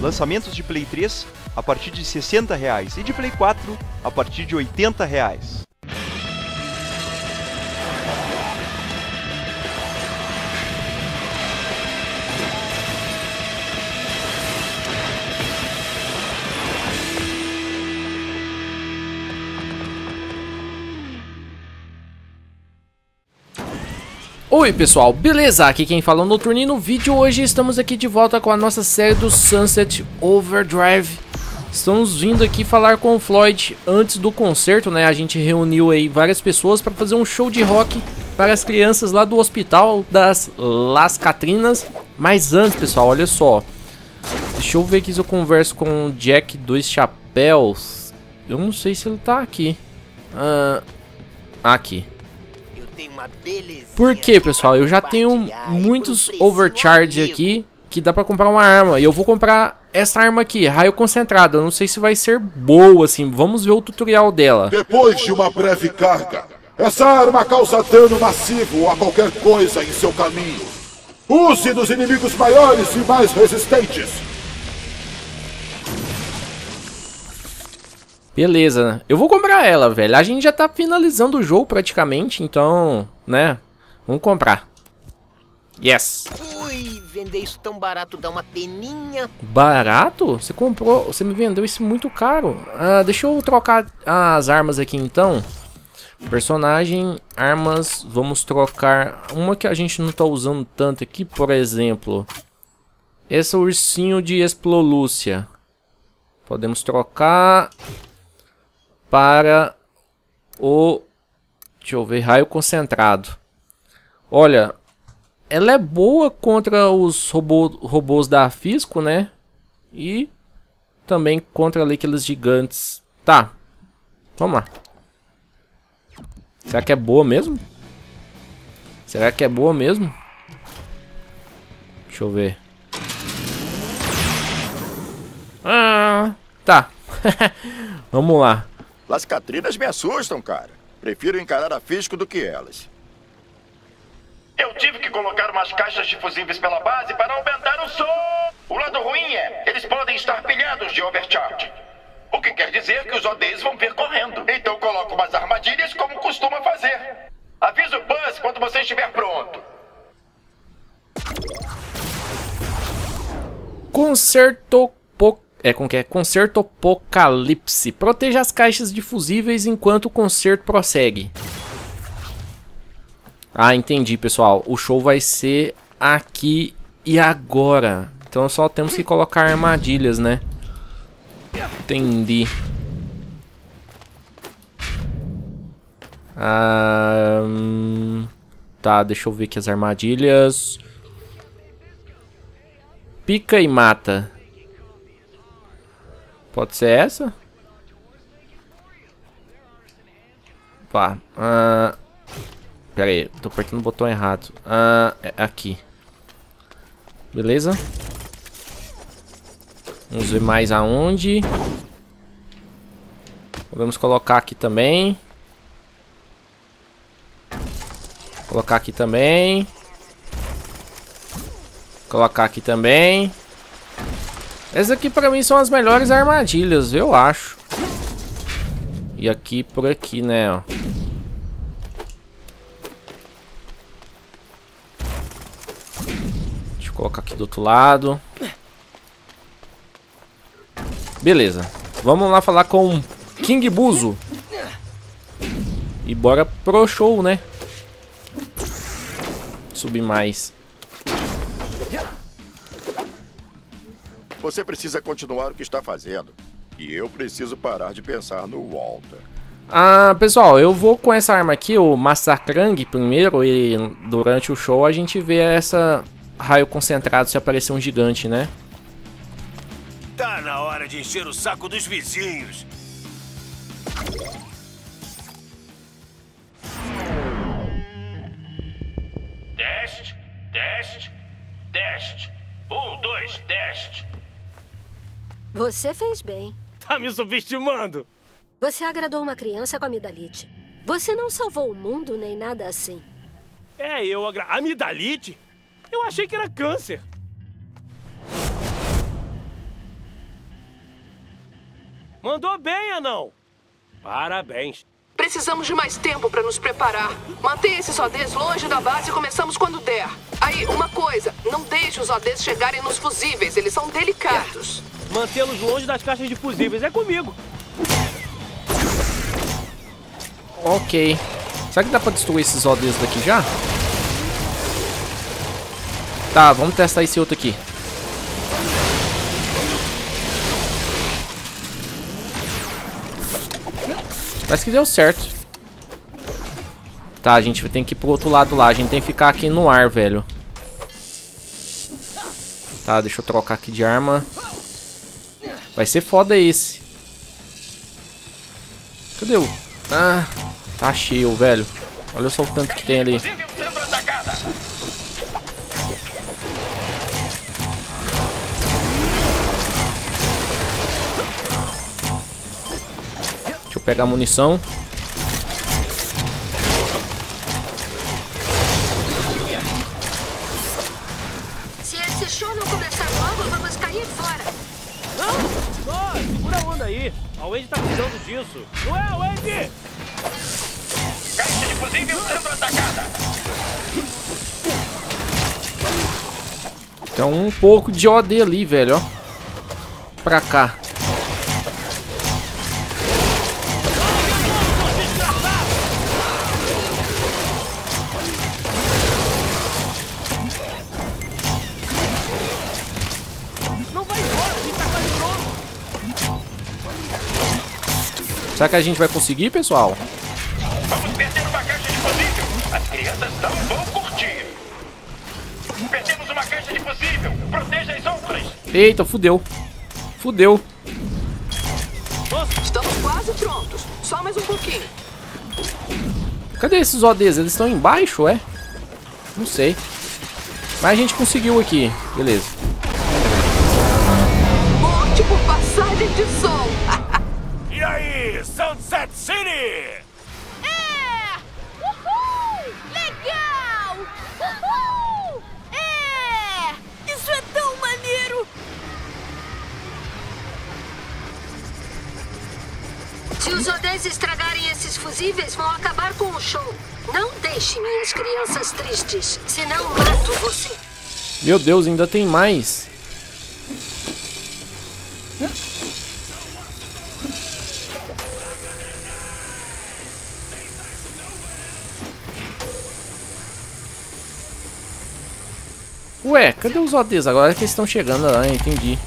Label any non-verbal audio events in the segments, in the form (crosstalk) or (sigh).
Lançamentos de Play 3 a partir de 60 reais e de Play 4 a partir de 80 reais. Oi pessoal, beleza? Aqui quem fala é o e no vídeo hoje estamos aqui de volta com a nossa série do Sunset Overdrive. Estamos vindo aqui falar com o Floyd antes do concerto, né? A gente reuniu aí várias pessoas para fazer um show de rock para as crianças lá do hospital das Las Catrinas. Mas antes pessoal, olha só. Deixa eu ver aqui se eu converso com o Jack Dois Chapéus. Eu não sei se ele tá aqui. Uh, Aqui por que, pessoal? Eu já tenho muitos overcharge aqui que dá pra comprar uma arma. E eu vou comprar essa arma aqui, raio concentrado. Eu não sei se vai ser boa, assim. Vamos ver o tutorial dela. Depois de uma breve carga, essa arma causa dano massivo a qualquer coisa em seu caminho. Use dos inimigos maiores e mais resistentes. Beleza, eu vou comprar ela, velho. A gente já tá finalizando o jogo praticamente, então, né? Vamos comprar. Yes. Ui, vender isso tão barato dá uma peninha. Barato? Você comprou, você me vendeu isso muito caro. Ah, deixa eu trocar as armas aqui então. Personagem, armas, vamos trocar uma que a gente não tá usando tanto aqui, por exemplo. Esse ursinho de Explolúcia. Podemos trocar para o... Deixa eu ver, raio concentrado. Olha, ela é boa contra os robô, robôs da Fisco, né? E também contra ali aqueles gigantes. Tá, vamos lá. Será que é boa mesmo? Será que é boa mesmo? Deixa eu ver. Ah, tá. (laughs) vamos lá. Las Catrinas me assustam, cara. Prefiro encarar a Fisco do que elas. Eu tive que colocar umas caixas de fusíveis pela base para aumentar o som. O lado ruim é, eles podem estar pilhados de overcharge. O que quer dizer que os ODs vão vir correndo. Então coloco umas armadilhas como costuma fazer. Avisa o Buzz quando você estiver pronto. Conserto é com que é conserto apocalipse. Proteja as caixas de fusíveis enquanto o conserto prossegue. Ah, entendi, pessoal. O show vai ser aqui e agora. Então só temos que colocar armadilhas, né? Entendi. Ah, tá, deixa eu ver aqui as armadilhas. Pica e mata. Pode ser essa? Pá. Uh, pera aí, tô apertando o botão errado. Uh, é aqui. Beleza? Vamos ver mais aonde. Vamos colocar aqui também. Colocar aqui também. Colocar aqui também. Essas aqui pra mim são as melhores armadilhas, eu acho. E aqui por aqui, né, ó. Deixa eu colocar aqui do outro lado. Beleza. Vamos lá falar com King Buzo. E bora pro show, né? Subir mais. Você precisa continuar o que está fazendo. E eu preciso parar de pensar no Walter. Ah, pessoal, eu vou com essa arma aqui, o Massacrang primeiro, e durante o show a gente vê essa raio concentrado se aparecer um gigante, né? Tá na hora de encher o saco dos vizinhos. Teste, teste, teste. Um, dois, teste. Você fez bem. Tá me subestimando? Você agradou uma criança com a amidalite. Você não salvou o mundo nem nada assim. É, eu agra... Amidalite? Eu achei que era câncer. Mandou bem, anão. Parabéns. Precisamos de mais tempo para nos preparar. Mantenha esses ODs longe da base e começamos quando der. Aí, uma coisa. Não deixe os ODs chegarem nos fusíveis. Eles são delicados. Mantê-los longe das caixas de fusíveis é comigo. Ok. Será que dá pra destruir esses ODs daqui já? Tá, vamos testar esse outro aqui. Parece que deu certo. Tá, a gente tem que ir pro outro lado lá. A gente tem que ficar aqui no ar, velho. Tá, deixa eu trocar aqui de arma. Vai ser foda esse. Cadê o... Ah, tá cheio, velho. Olha só o tanto que tem ali. Deixa eu pegar a munição. Segura a onda aí. A Wendy tá cuidando disso. Não é, Wendy? Caixa de fusível sendo atacada. Tem um pouco de OD ali, velho, ó. Pra cá. Será que a gente vai conseguir, pessoal? Vamos perder uma caixa de fusível. As crianças não vão curtir. Perdemos uma caixa de fusível. Proteja as outras. Eita, fudeu. Fudeu. Estamos quase prontos. Só mais um pouquinho. Cadê esses ODs? Eles estão embaixo, é? Não sei. Mas a gente conseguiu aqui. Beleza. É! Uhul! Legal! Uhul! É! Isso é tão maneiro! Se os ODs estragarem esses fusíveis, vão acabar com o show. Não deixe minhas crianças tristes, senão mato você. Meu Deus, ainda tem mais. Ué, cadê os ODs? Agora que eles estão chegando. Ah, entendi.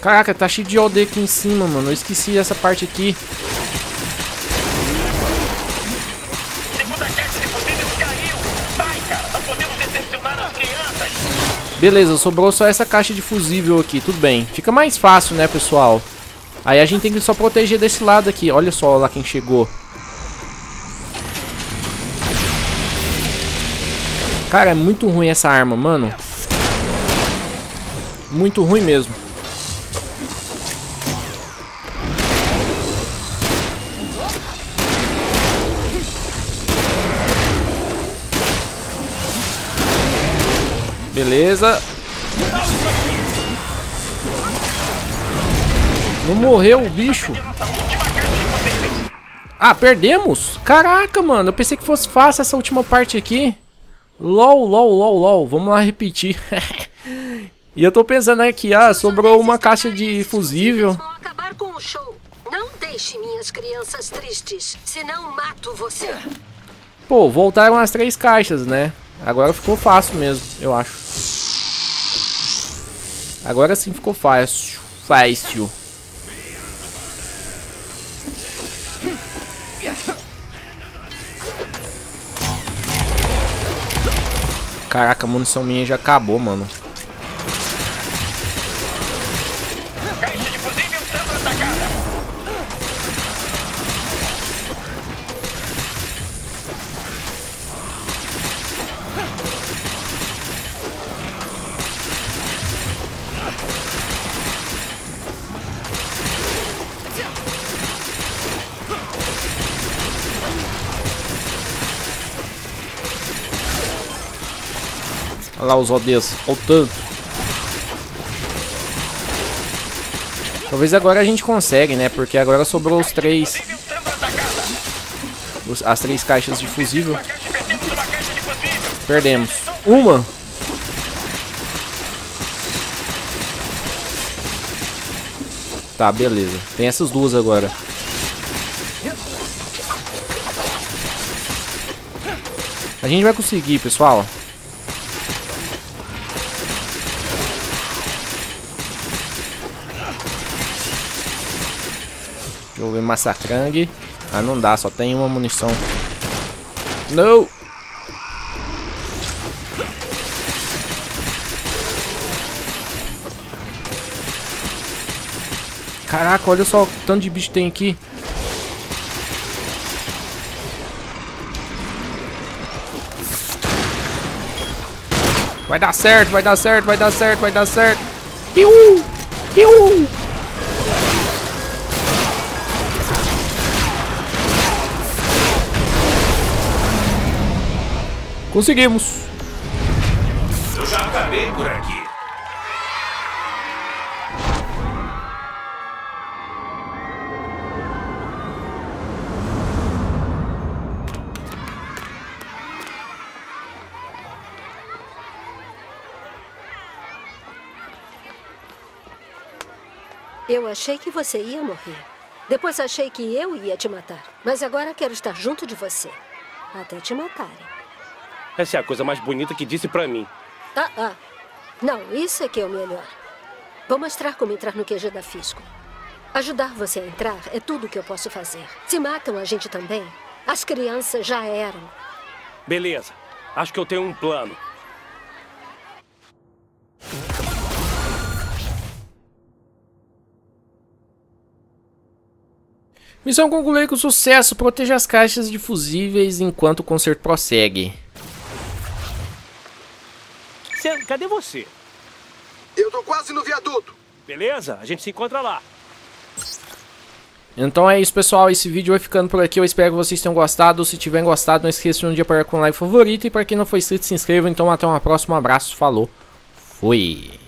Caraca, tá cheio de OD aqui em cima, mano. Eu esqueci essa parte aqui. Beleza, sobrou só essa caixa de fusível aqui, tudo bem. Fica mais fácil, né, pessoal? Aí a gente tem que só proteger desse lado aqui. Olha só lá quem chegou. Cara, é muito ruim essa arma, mano. Muito ruim mesmo. Beleza. Não morreu o bicho. Ah, perdemos? Caraca, mano. Eu pensei que fosse fácil essa última parte aqui. LOL, LOL, LOL, LOL. Vamos lá repetir. (laughs) e eu tô pensando aqui, ah, sobrou uma caixa de fusível. Vão acabar com o show. Não deixe minhas crianças tristes, senão mato você. Pô, voltaram as três caixas, né? Agora ficou fácil mesmo, eu acho. Agora sim ficou fácil. Fácil. Caraca, a munição minha já acabou, mano. Olha lá os ODs, olha o tanto. Talvez agora a gente consegue, né? Porque agora sobrou os três... os- as três caixas de fusível. Perdemos. Uma. Tá, beleza. Tem essas duas agora. A gente vai conseguir, pessoal. Eu ver Massacrangue. Ah, não dá, só tem uma munição. Não! Caraca, olha só o tanto de bicho tem aqui. Vai dar certo, vai dar certo, vai dar certo, vai dar certo. Piu! Piu! Conseguimos. Eu já acabei por aqui. Eu achei que você ia morrer. Depois achei que eu ia te matar. Mas agora quero estar junto de você. Até te matarem. Essa é a coisa mais bonita que disse pra mim. Ah, ah. Não, isso é que é o melhor. Vou mostrar como entrar no QG da Fisco. Ajudar você a entrar é tudo que eu posso fazer. Se matam a gente também, as crianças já eram. Beleza. Acho que eu tenho um plano. Missão concluída com sucesso. Proteja as caixas de fusíveis enquanto o concerto prossegue. Cadê você? Eu tô quase no viaduto. Beleza? A gente se encontra lá. Então é isso, pessoal. Esse vídeo vai ficando por aqui. Eu espero que vocês tenham gostado. Se tiverem gostado, não esqueça de um dia para com o like favorito. E para quem não for inscrito, se inscreva. Então até uma próxima. Um abraço. Falou. Fui.